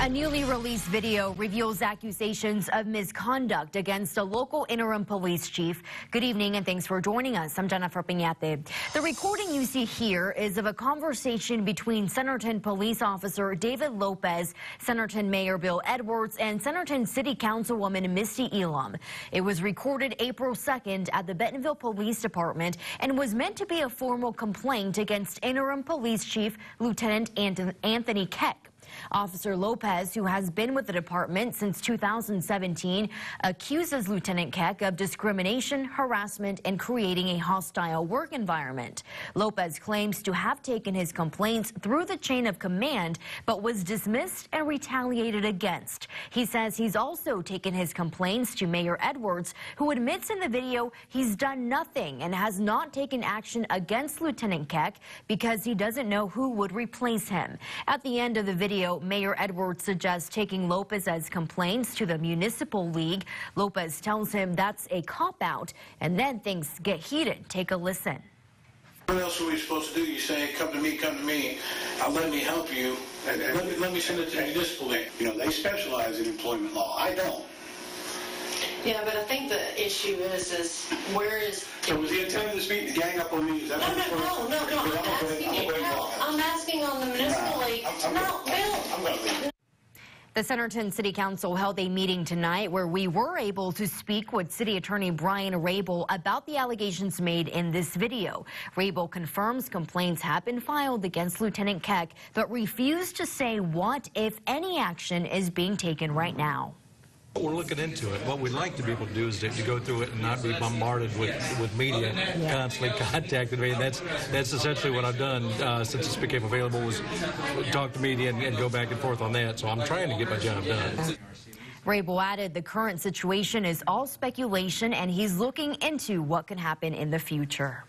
A newly released video reveals accusations of misconduct against a local interim police chief. Good evening and thanks for joining us. I'm Jennifer Piñate. The recording you see here is of a conversation between Centerton police officer David Lopez, Centerton Mayor Bill Edwards, and Centerton City Councilwoman Misty Elam. It was recorded April 2nd at the Bentonville Police Department and was meant to be a formal complaint against interim police chief Lieutenant Anthony Keck. Officer Lopez, who has been with the department since 2017, accuses Lieutenant Keck of discrimination, harassment, and creating a hostile work environment. Lopez claims to have taken his complaints through the chain of command, but was dismissed and retaliated against. He says he's also taken his complaints to Mayor Edwards, who admits in the video he's done nothing and has not taken action against Lieutenant Keck because he doesn't know who would replace him. At the end of the video, video, Mayor Edwards suggests taking Lopez's complaints to the Municipal League. Lopez tells him that's a cop-out, and then things get heated. Take a listen. What else are we supposed to do? You say, come to me, come to me. I'll let me help you. And, and let, me, let me send it to the municipal league. You know, they specialize in employment law. I don't. Yeah, but I think the issue is, is where is... So was the intent of this meeting to gang up on me? Is that no, no, no, no, no, no, I'm asking you. No, I'm asking on the league. No, Bill. I'm. The Centerton City Council held a meeting tonight where we were able to speak with City Attorney Brian Raible about the allegations made in this video. Raible confirms complaints have been filed against Lieutenant Keck, but refused to say what, if any, action is being taken right now. We're looking into it. What we'd like to be able to do is to, to go through it and not be bombarded with, with media constantly contacting me. And that's that's essentially what I've done uh, since this became available was talk to media and, and go back and forth on that. So I'm trying to get my job done. Raible added the current situation is all speculation and he's looking into what can happen in the future.